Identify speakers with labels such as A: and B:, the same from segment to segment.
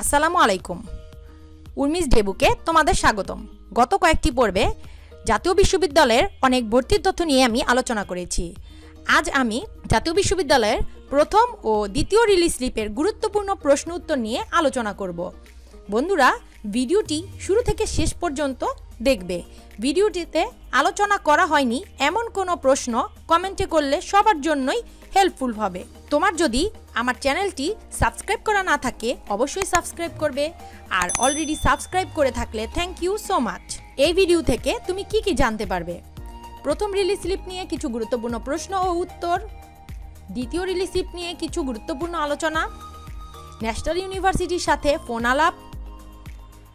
A: আসসালামু আলাইকুম। উর্মিস ডেবুকে তোমাদের স্বাগতম। গত কয়েকটি পর্বে জাতীয় বিশ্ববিদ্যালয়ের অনেক ভর্তির তথ্য নিয়ে আমি আলোচনা করেছি। আজ আমি জাতীয় বিশ্ববিদ্যালয়ের প্রথম ও দ্বিতীয় রিলিজ স্লিপের গুরুত্বপূর্ণ প্রশ্ন উত্তর নিয়ে আলোচনা করব। বন্ধুরা, ভিডিওটি শুরু থেকে শেষ পর্যন্ত দেখবে। ভিডিওটিতে আলোচনা করা হয়নি এমন কোনো প্রশ্ন কমেন্টে করলে সবার জন্যই হেল্পফুল হবে। তোমার যদি আমার চ্যানেলটি সাবস্ক্রাইব করা না থাকে, অবশ্যই সাবস্ক্রাইব করবে। আর অলরেডি সাবস্ক্রাইব করে থাকলে থ্যাংক ইউ সো মাচ এই ভিডিও থেকে তুমি কি কি জানতে পারবে? প্রথম রিলিজ স্লিপ নিয়ে কিছু গুরুত্বপূর্ণ প্রশ্ন ও উত্তর। দ্বিতীয় রিলিজ স্লিপ নিয়ে কিছু গুরুত্বপূর্ণ আলোচনা। ন্যাশনাল ইউনিভার্সিটির সাথে ফোন আলাপ।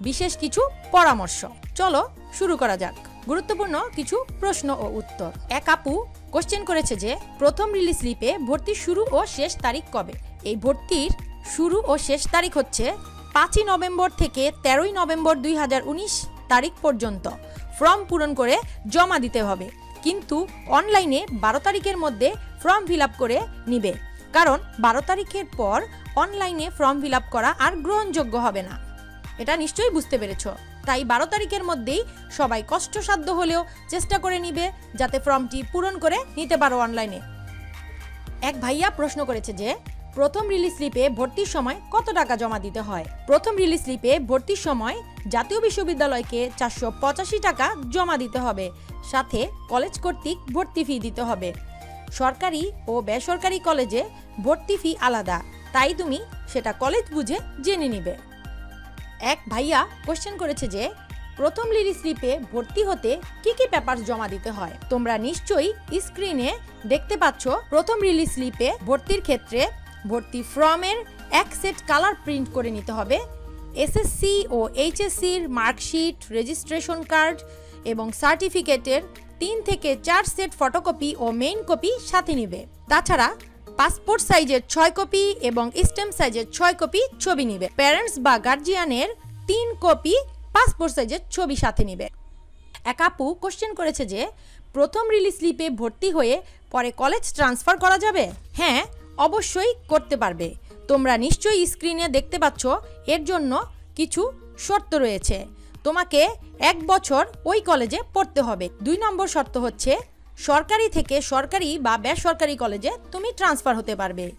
A: বিশেষ কিছু পরামর্শ। চলো শুরু করা যাক। গুরুত্বপূর্ণ কিছু প্রশ্ন ও উত্তর। এক আপু কোশ্চেন করেছে যে, প্রথম রিলিজ স্লিপে ভর্তির শুরু ও শেষ তারিখ কবে? এই ভর্তির শুরু ও শেষ তারিখ হচ্ছে পাঁচই নভেম্বর থেকে তেরোই নভেম্বর দুই হাজার উনিশ তারিখ পর্যন্ত। ফর্ম পূরণ করে জমা দিতে হবে। কিন্তু অনলাইনে বারো তারিখের মধ্যে ফর্ম ফিল করে নিবে। কারণ বারো তারিখের পর অনলাইনে ফর্ম ফিল করা আর গ্রহণযোগ্য হবে না। এটা নিশ্চয়ই বুঝতে পেরেছ। তাই বারো তারিখের মধ্যেই সবাই কষ্টসাধ্য হলেও চেষ্টা করে নিবে, যাতে ফর্মটি পূরণ করে নিতে পারো অনলাইনে। এক ভাইয়া প্রশ্ন করেছে যে, প্রথম রিলিজ স্লিপে ভর্তির সময় কত টাকা জমা দিতে হয়? প্রথম রিলিজ স্লিপে ভর্তির সময় জাতীয় বিশ্ববিদ্যালয়কে চারশো পঁচাশি টাকা জমা দিতে হবে, সাথে কলেজ কর্তৃক ভর্তি ফি দিতে হবে। সরকারি ও বেসরকারি কলেজে ভর্তি ফি আলাদা, তাই তুমি সেটা কলেজ বুঝে জেনে নিবে। এক ভাইয়া কোশ্চেন করেছে যে, প্রথম লিরি স্লিপে ভর্তি হতে কি কি পেপার জমা দিতে হয়? তোমরা নিশ্চয়ই স্ক্রিনে দেখতে পাচ্ছ, প্রথম রিলিজ স্লিপে ভর্তির ক্ষেত্রে ভর্তি ফর্মের এক সেট কালার প্রিন্ট করে নিতে হবে। এসএসসি ও এইচএসসির মার্কশিট রেজিস্ট্রেশন কার্ড এবং সার্টিফিকেটের তিন থেকে চার সেট ফটোকপি ও মেইন কপি সাথে নিবে। তাছাড়া পাসপোর্ট সাইজের ছয় কপি এবং স্টেম সাইজের ছয় কপি ছবি নিবে। প্যারেন্টস বা গার্জিয়ানের তিন কপি পাসপোর্ট সাইজের ছবি সাথে নিবে। এক আপু কোশ্চেন করেছে যে, প্রথম রিলিজ স্লিপে ভর্তি হয়ে পরে কলেজ ট্রান্সফার করা যাবে? হ্যাঁ অবশ্যই করতে পারবে। তোমরা নিশ্চয়ই স্ক্রিনে দেখতে পাচ্ছ, এর জন্য কিছু শর্ত রয়েছে। তোমাকে এক বছর ওই কলেজে পড়তে হবে। দুই নম্বর শর্ত হচ্ছে সরকারি থেকে সরকারি বা বেসরকারি কলেজে তুমি ট্রান্সফার হতে পারবে।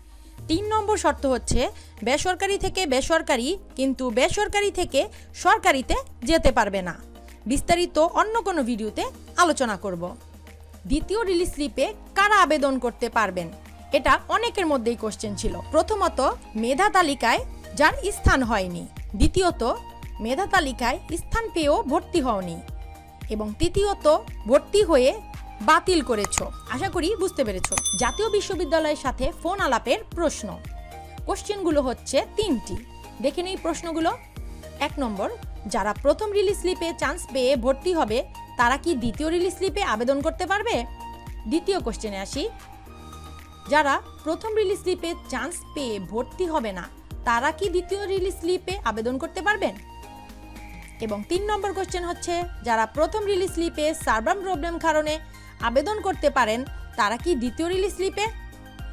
A: তিন নম্বর শর্ত হচ্ছে, বেসরকারি থেকে বেসরকারি কিন্তু বেসরকারি থেকে সরকারিতে যেতে পারবে না। বিস্তারিত অন্য কোনো ভিডিওতে আলোচনা করব। দ্বিতীয় রিলিজ স্লিপে কারা আবেদন করতে পারবেন? এটা অনেকের মধ্যেই কোশ্চেন ছিল। প্রথমত, মেধা তালিকায় যার স্থান হয়নি। দ্বিতীয়ত, মেধা তালিকায় স্থান পেয়েও ভর্তি হওনি। এবং তৃতীয়ত, ভর্তি হয়ে বাতিল করেছ। আশা করি বুঝতে পেরেছ। জাতীয় বিশ্ববিদ্যালয়ের সাথে ফোন আলাপের প্রশ্ন। কোশ্চেনগুলো হচ্ছে তিনটি। দেখে নেই প্রশ্নগুলো। এক নম্বর, যারা প্রথম রিলিজ স্লিপে চান্স পেয়ে ভর্তি হবে, তারা কি দ্বিতীয় রিলিজ স্লিপে আবেদন করতে পারবে? দ্বিতীয় কোশ্চেনে আসি। যারা প্রথম রিলিজ স্লিপে চান্স পেয়ে ভর্তি হবে না, তারা কি দ্বিতীয় রিলিজ স্লিপে আবেদন করতে পারবেন এবং তিন নম্বর কোশ্চেন হচ্ছে, যারা প্রথম রিলিজ স্লিপে সার্ভার প্রবলেম কারণে আবেদন করতে পারেন, তারা কি দ্বিতীয় রিলিজ স্লিপে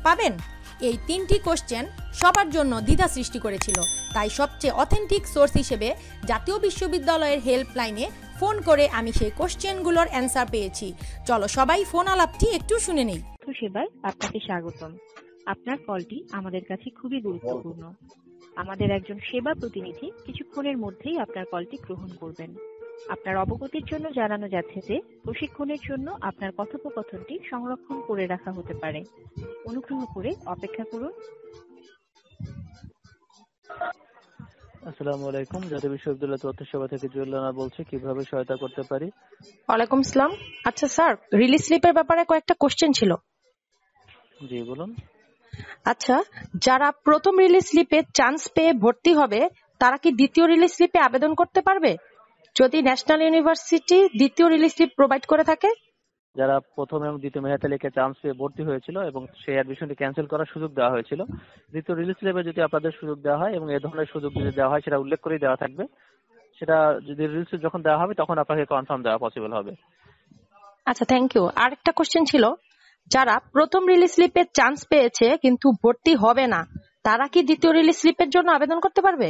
A: পাবেন? এই তিনটি কোশ্চেন সবার জন্য দ্বিধা সৃষ্টি করেছিল। তাই সবচেয়ে অথেন্টিক সোর্স হিসেবে জাতীয় বিশ্ববিদ্যালয়ের হেল্পলাইনে ফোন করে আমি সেই কোশ্চেনগুলোর অ্যান্সার পেয়েছি। চলো সবাই ফোন আলাপটি একটু শুনে নেই।
B: সেবায় আপনাকে স্বাগতম। আপনার কলটি আমাদের কাছে খুবই গুরুত্বপূর্ণ। আমাদের একজন সেবা প্রতিনিধি কিছুক্ষণের মধ্যেই আপনার কলটি গ্রহণ করবেন। আপনার অবগতির জন্য জানানো যাচ্ছে যে প্রশিক্ষণের জন্য আপনার কথোপকথনটি সংরক্ষণ করে রাখা হতে পারে। অনুগ্রহ করে অপেক্ষা করুন।
C: আসসালামু আলাইকুম। জাতীয় বিশ্ববিদ্যালয় তথ্য সেবা থেকে জুয়েলানা বলছি কীভাবে সহায়তা করতে পারি?
A: ওয়ালাইকুম আসসালাম। আচ্ছা স্যার রিলিজ স্লিপের ব্যাপারে কয়েকটা কোশ্চেন ছিল।
C: জি বলুন।
A: আচ্ছা যারা প্রথম রিলিজ স্লিপে চান্স পেয়ে ভর্তি হবে তারা কি দ্বিতীয় রিলিজ স্লিপে আবেদন করতে পারবে? যদি ন্যাশনাল ইউনিভার্সিটি দ্বিতীয় রিলিজ স্লিপ প্রোভাইড করে থাকে?
C: যারা প্রথম এবং দ্বিতীয় মেধা তালিকায় চান্স পেয়ে ভর্তি হয়েছিল এবং সেই অ্যাডমিশনটি ক্যান্সেল করার সুযোগ দেওয়া হয়েছিল দ্বিতীয় রিলিজ স্লিপে যদি আপনাদের সুযোগ দেওয়া হয় এবং এ ধরনের সুযোগ যদি দেওয়া হয় সেটা উল্লেখ করেই দেওয়া থাকবে। সেটা যদি রিলিজ যখন দেওয়া হবে তখন আপনাকে কনফার্ম দেওয়া পসিবল হবে।
A: আচ্ছা থ্যাংক ইউ আরেকটা কোশ্চেন ছিল যারা প্রথম রিলিজ স্লিপে চান্স পেয়েছে কিন্তু ভর্তি হবে না তারা কি দ্বিতীয় রিলিজ স্লিপের জন্য আবেদন করতে পারবে?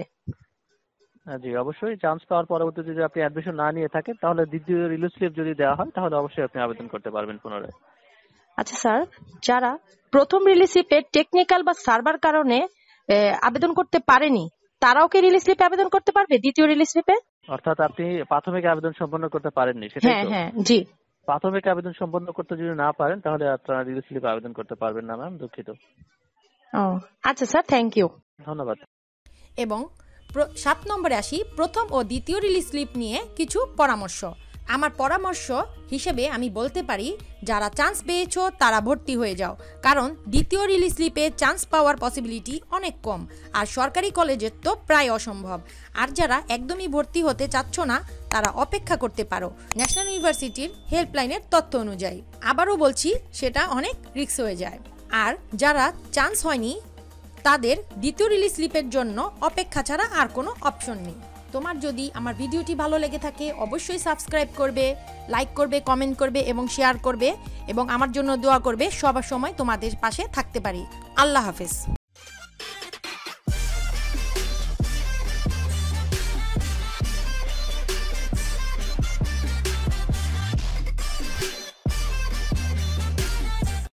C: জি অবশ্যই। চান্স পাওয়ার পরবর্তীতে যদি আপনি অ্যাডমিশন না নিয়ে থাকেন তাহলে দ্বিতীয় রিলিজ স্লিপ যদি দেওয়া হয় তাহলে অবশ্যই আপনি আবেদন করতে পারবেন পুনরায়।
D: আচ্ছা স্যার যারা প্রথম রিলিজ স্লিপে টেকনিক্যাল বা সার্ভার কারণে আবেদন করতে পারেনি তারাও কি রিলিজ স্লিপে আবেদন করতে পারবে দ্বিতীয় রিলিজ স্লিপে
C: অর্থাৎ আপনি প্রাথমিক আবেদন সম্পন্ন করতে পারেননি সেটাই
D: হ্যাঁ
C: তো?
D: হ্যাঁ জি।
C: প্রাথমিক আবেদন সম্পন্ন করতে যদি না পারেন তাহলে আপনারা রিলিজ স্লিপ আবেদন করতে পারবেন না ম্যাম দুঃখিত।
D: ও আচ্ছা স্যার থ্যাংক ইউ
C: ধন্যবাদ।
A: এবং সাত নম্বরে আসি, প্রথম ও দ্বিতীয় রিলিজ স্লিপ নিয়ে কিছু পরামর্শ। আমার পরামর্শ হিসেবে আমি বলতে পারি, যারা চান্স পেয়েছ তারা ভর্তি হয়ে যাও। কারণ দ্বিতীয় রিলিজ স্লিপে চান্স পাওয়ার পসিবিলিটি অনেক কম। আর সরকারি কলেজের তো প্রায় অসম্ভব। আর যারা একদমই ভর্তি হতে চাচ্ছ না, তারা অপেক্ষা করতে পারো ন্যাশনাল ইউনিভার্সিটির হেল্পলাইনের তথ্য অনুযায়ী। আবারও বলছি, সেটা অনেক রিস্ক হয়ে যায়। আর যারা চান্স হয়নি তাদের দ্বিতীয় রিলিজ স্লিপের জন্য অপেক্ষা ছাড়া আর কোনো অপশন নেই। তোমার যদি আমার ভিডিওটি ভালো লেগে থাকে, অবশ্যই সাবস্ক্রাইব করবে লাইক করবে কমেন্ট করবে এবং শেয়ার করবে এবং আমার জন্য দোয়া করবে, সবার সময় তোমাদের পাশে থাকতে পারি। আল্লাহ হাফেজ।